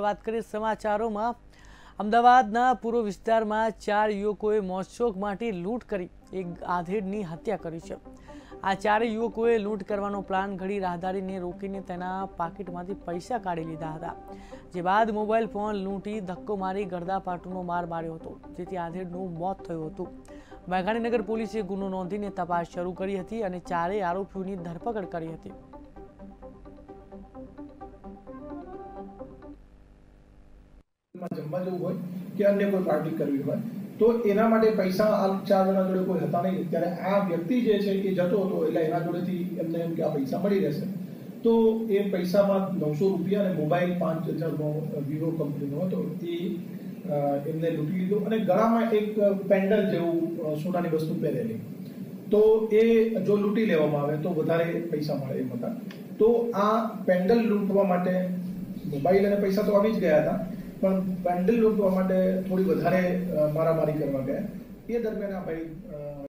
વાત કરીએ સમાચારોમાં. અમદાવાદના પૂર્વ વિસ્તારમાં ચાર યુવકોએ મોજશોખ માટે લૂંટ કરી, એક આધેડની હત્યા કરી છે. આ ચારે યુવકોએ લૂંટ કરવાનો પ્લાન ઘડી રાહદારીને રોકીને તેના પાકીટમાંથી પૈસા કાઢી લીધા હતા, જે બાદ મોબાઈલ ફોન લૂંટી ધક્કો મારી ગરદાપાટુનો માર માર્યો હતો, જેથી આધેડનું મોત થયું હતું. મેઘાણીનગર પોલીસે ગુનો નોંધીને તપાસ શરૂ કરી હતી અને ચારેય આરોપીઓની ધરપકડ કરી હતી. માં જમવા જવું હોય કે અન્ય કોઈ પાર્ટી કરવી હોય, તો એના માટે પૈસા આ ચાર જણા જોડે કોઈ હતા નહીં. ત્યારે આ વ્યક્તિ જે છે એ જતો હતો, એટલે એના જોડેથી એમને એમ કે આ પૈસા મળી રહેશે. તો એ પૈસામાં નવસો રૂપિયા અને મોબાઈલ પાંચ હજારનો વિવો કંપનીનો હતો. એ એમને લૂંટી લીધો અને ગળામાં એક પેન્ડલ જેવું સોનાની વસ્તુ પહેરેલી. તો એ જો લૂંટી લેવામાં આવે તો વધારે પૈસા મળે એમ હતા. તો આ પેન્ડલ લૂંટવા માટે મોબાઈલ અને પૈસા તો આવી જ ગયા હતા. પણ પેન્ડલ લૂંટવા માટે થોડી વધારે મારામારી કરવા ગયા. એ દરમિયાન આ ભાઈ